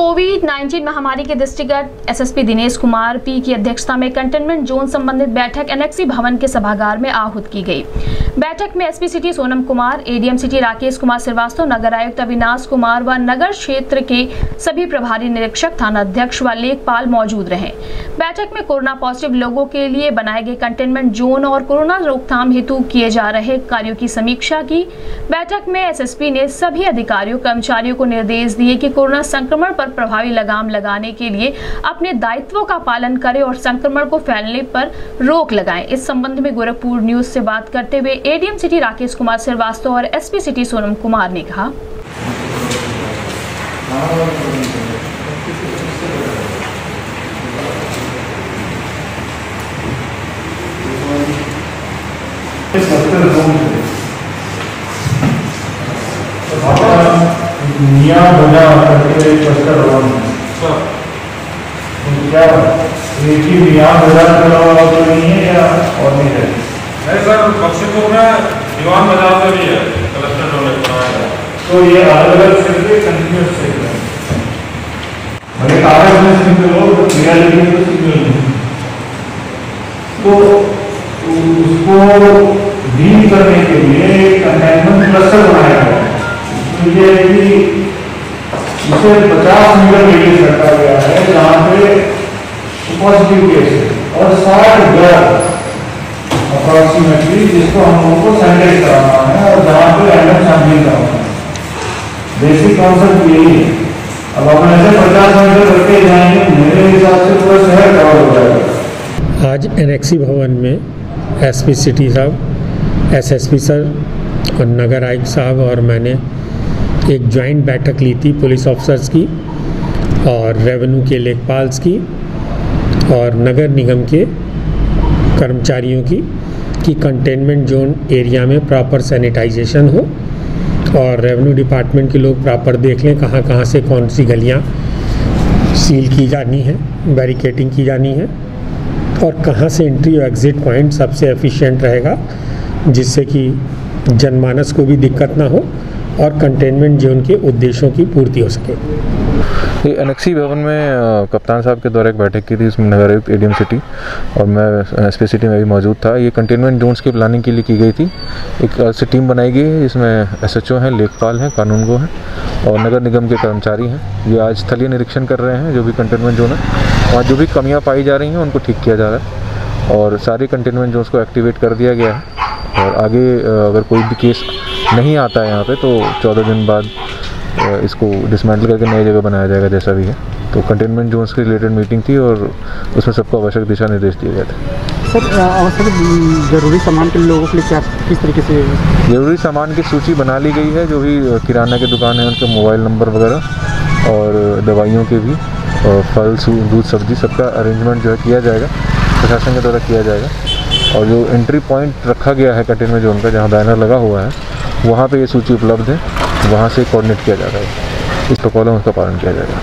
Covid 19 महामारी के दृष्टिगत एसएसपी दिनेश कुमार पी की अध्यक्षता में कंटेनमेंट जोन संबंधित बैठक एनएक्सी भवन के सभागार में आहूत की गई। बैठक में SP city Sonam Kumar, ADM city Rakesh Kumar Srivastava, नगर आयुक्त अविनाश कुमार व नगर क्षेत्र के सभी प्रभारी निरीक्षक, थाना अध्यक्ष व लेखपाल मौजूद रहे। बैठक में कोरोना पॉजिटिव लोगों के लिए बनाए गए कंटेनमेंट जोन और कोरोना रोकथाम हेतु किए जा रहे कार्यों की समीक्षा की। बैठक में एसएसपी ने सभी अधिकारियों, कर्मचारियों को निर्देश दिए कि कोरोना संक्रमण पर प्रभावी लगाम लगाने के लिए अपने दायित्वों का पालन करें और संक्रमण को फैलने पर रोक लगाएँ। इस संबंध में गोरखपुर न्यूज़ से बात करते हुए एडीएम सिटी राकेश कुमार श्रीवास्तव और एसपी सिटी सोनम कुमार ने कहा। मियाँ बजा करके तो क्या एक ही मियाँ अलावा तो नहीं है या और नहीं है नहीं सर में भी है कलेक्टर तो ये तो तो तो उसको डील करने के लिए क्लस्टर बनाया गया तो ये कि इसे 50 मीटर रेडियस रखा गया है, जहाँ पे पॉजिटिव केस और 60 घर अप्रॉक्सीमेटली जिसको हम लोगों को सैनिटाइज कराना है और जहाँ पे रैंडम सैम्पलिंग कराना है। बेसिक कॉन्सेप्ट यही है। अब अपन ऐसे 50 मीटर रखे जाएँगे, मेरे हिसाब से पूरा शहर कवर हो जाएगा। आज एनएक्सी भवन में एसपी सिटी साहब एसएसपी सर और नगर आयुक्त साहब और मैंने एक जॉइंट बैठक ली थी पुलिस ऑफिसर्स की और रेवेन्यू के लेखपाल्स की और नगर निगम के कर्मचारियों की। कि कंटेनमेंट जोन एरिया में प्रॉपर सैनिटाइजेशन हो और रेवेन्यू डिपार्टमेंट के लोग प्रॉपर देख लें कहाँ कहाँ से कौन सी गलियाँ सील की जानी है बैरिकेटिंग की जानी है और कहाँ से एंट्री और एग्ज़िट पॉइंट सबसे एफिशिएंट रहेगा जिससे कि जनमानस को भी दिक्कत ना हो और कंटेनमेंट जोन के उद्देश्यों की पूर्ति हो सके। ये एनएक्सी भवन में कप्तान साहब के द्वारा एक बैठक की थी इसमें नगर आयुक्त एडीएम सिटी और मैं एसपी सिटी में भी मौजूद था। ये कंटेनमेंट जोन्स की प्लानिंग के लिए की गई थी। एक अलग से टीम बनाई गई है, जिसमें एसएचओ हैं लेखपाल हैं कानूनगो हैं और नगर निगम के कर्मचारी हैं। ये आज स्थलीय निरीक्षण कर रहे हैं, जो भी कंटेनमेंट जोन है। वहाँ जो भी कमियाँ पाई जा रही हैं, उनको ठीक किया जा रहा है और सारे कंटेनमेंट जोन्स को एक्टिवेट कर दिया गया है। और आगे अगर कोई भी केस नहीं आता है यहाँ पे तो चौदह दिन बाद इसको डिसमेंटल करके नई जगह बनाया जाएगा जैसा भी है। तो कंटेनमेंट जोन्स के रिलेटेड मीटिंग थी और उसमें सबको आवश्यक दिशा निर्देश दिए गए थे। सर आवश्यक ज़रूरी सामान के लोगों के लिए क्या किस तरीके से ज़रूरी सामान की सूची बना ली गई है जो भी किराना की दुकान है उनके मोबाइल नंबर वगैरह और दवाइयों के भी और फल दूध सब्ज़ी सबका अरेंजमेंट जो है किया जाएगा प्रशासन के द्वारा किया जाएगा। और जो एंट्री पॉइंट रखा गया है कंटेनमेंट जोन का जहाँ बैनर लगा हुआ है वहाँ पे ये सूची उपलब्ध है। वहाँ से कोऑर्डिनेट किया जाएगा। इस प्रोटोकॉल में उसका पालन किया जाएगा।